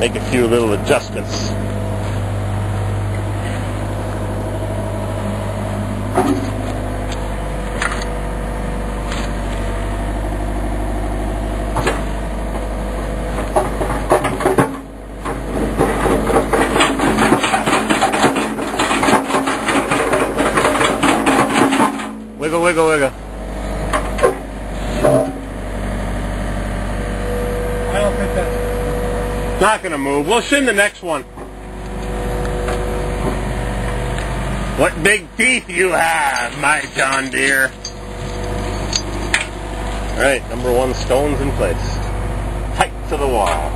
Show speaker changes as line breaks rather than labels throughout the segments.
make a few little adjustments. Wiggle, wiggle, wiggle.
I don't think
Not gonna move. We'll shin the next one. What big teeth you have, my John Deere. Alright, number one stones in place. Tight to the wall.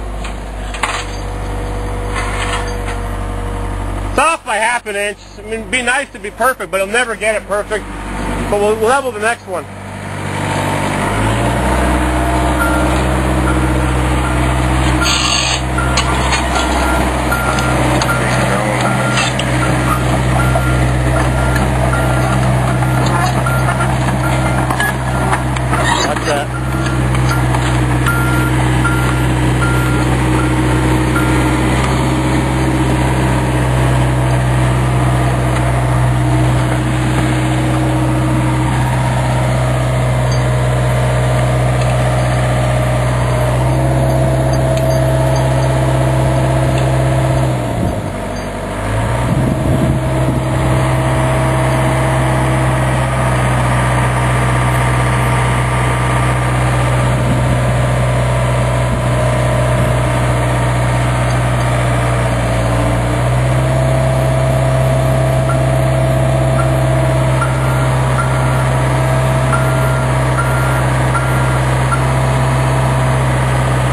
It's off by half an inch. I mean, it'd be nice to be perfect, but he'll never get it perfect. But we'll level the next one. Watch that.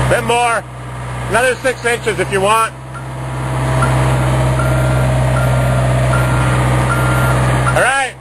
Bit more. Six inches if you want. All right.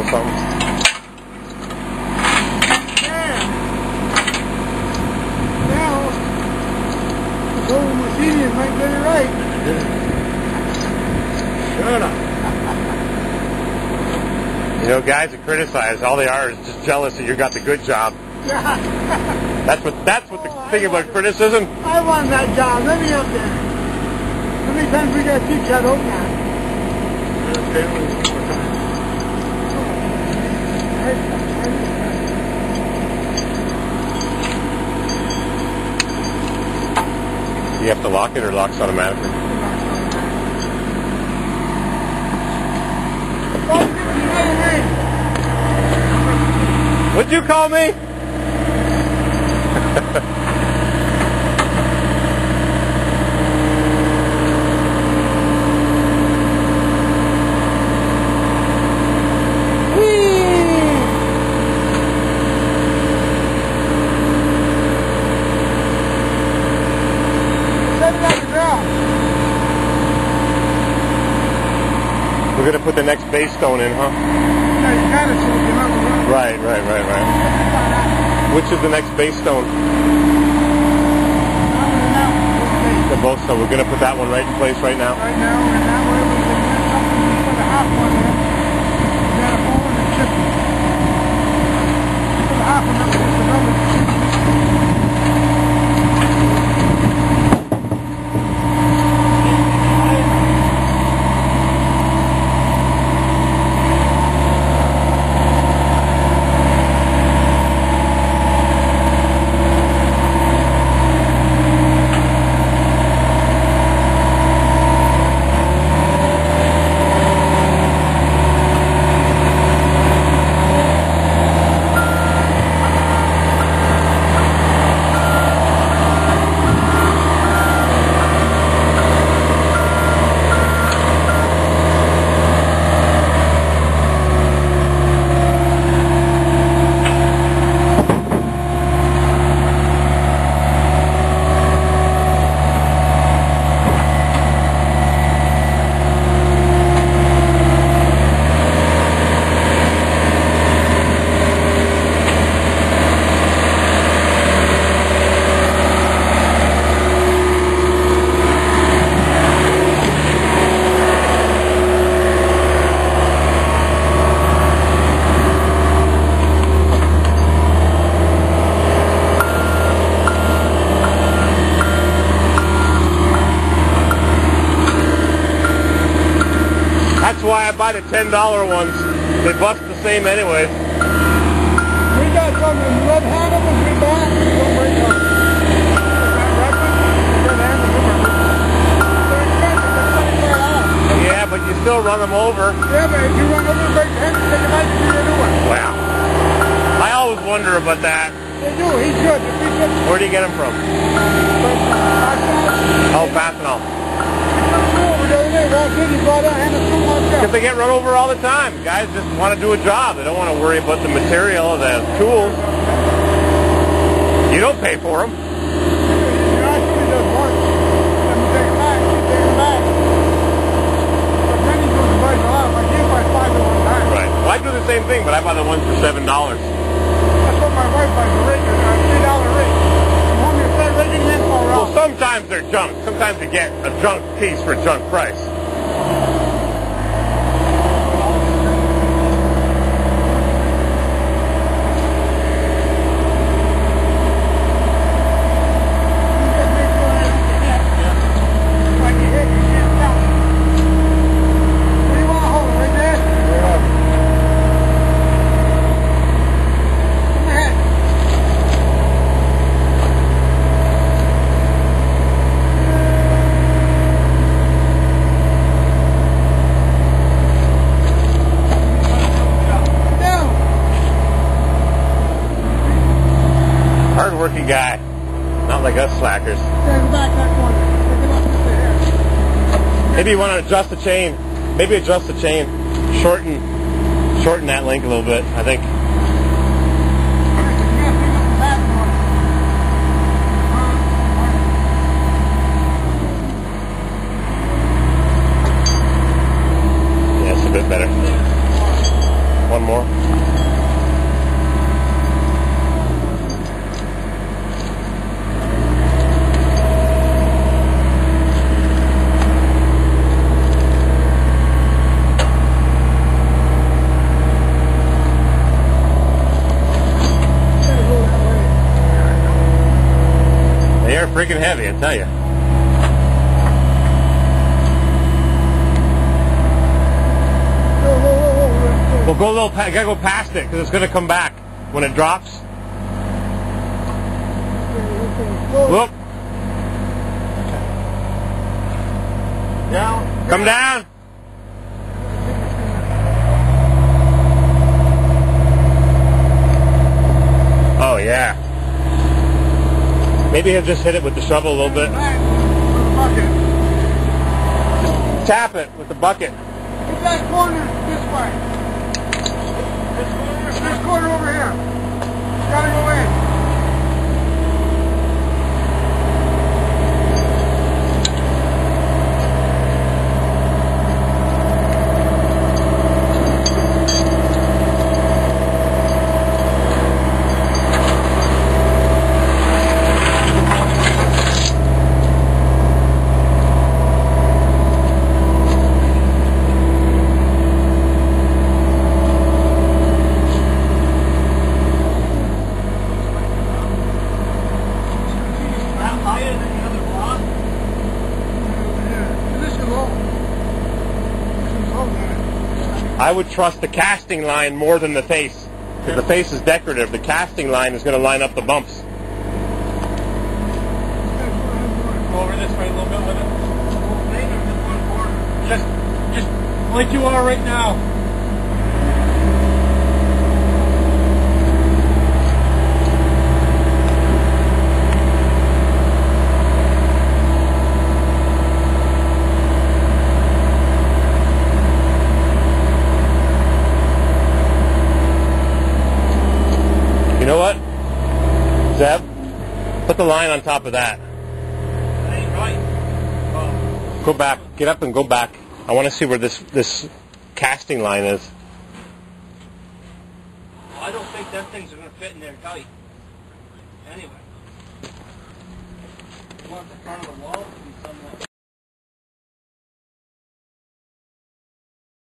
Gonna hold something.
Now, the old machine might get it right.
Shut up. You know, guys that criticize, all they are is just jealous that you got the good job. That's what that's what the oh, thing about criticism.
I want that job. Let me up there. How many times we got to teach that old man?
You have to lock it or locks automatically. What'd you call me?
Set it on the ground.
We're gonna put the next base stone in, huh?
Yeah, you got it so you can have it run.
Right, right, right, right. Which is the next base stone?
Other than that, okay.
The both, so we're going to put that one right in place right now.
Right now, and that way we can for the half one in. We got a phone and chip it. For the half one,
buy the $10 ones. They bust the same anyway.
We got some red and we back. Don't break up. Red one, red handle, They're expensive, they're twenty-five dollars.
Yeah, but you still run them over.
Yeah, but if you run over the break handle, they might give a new one.
Wow. I always wonder about that.
They do, he's good. If he's good,
Where do you get them from?
uh,
Oh, Fastenal.
over the other day, Ross City and a screw
Because they get run over all the time. Guys just want to do a job. They don't want to worry about the material, the tools. You don't pay for them. Right. Well, I do the same thing, but I buy the ones for seven dollars.
That's what my wife buys, a rake, a three dollar rake. You want me to start raking in for
Well, sometimes they're junk. Sometimes you get a junk piece for junk price.
Like you hit, you can't stop. What do you want to hold, right there? Come ahead. Down.
Hard-working guy. Not like us slackers.
Stand back that corner. Look it up just here.
Maybe you want to adjust the chain. Maybe adjust the chain. Shorten, shorten that link a little bit. I think.
You can't pick up the back corner.
Yeah, it's a bit better. One more. They are freaking heavy, I tell you. We'll go a little. Pa- gotta go past it because it's gonna come back when it drops. Whoop!
Down.
Come down. Oh yeah. Maybe he'll just hit it with the shovel a little bit. Tap it with the bucket.
Get that corner this way. This corner over here. Gotta go in.
I would trust the casting line more than the face. Because the face is decorative. The casting line is going to line up the bumps.
Just, just like you are right now.
You know what? Zeb, put the line on top of that.
That ain't right. Oh.
Go back. Get up and go back. I want to see where this this casting line is.
I don't think that thing's are gonna fit in there tight. Anyway. You want the front of the wall to.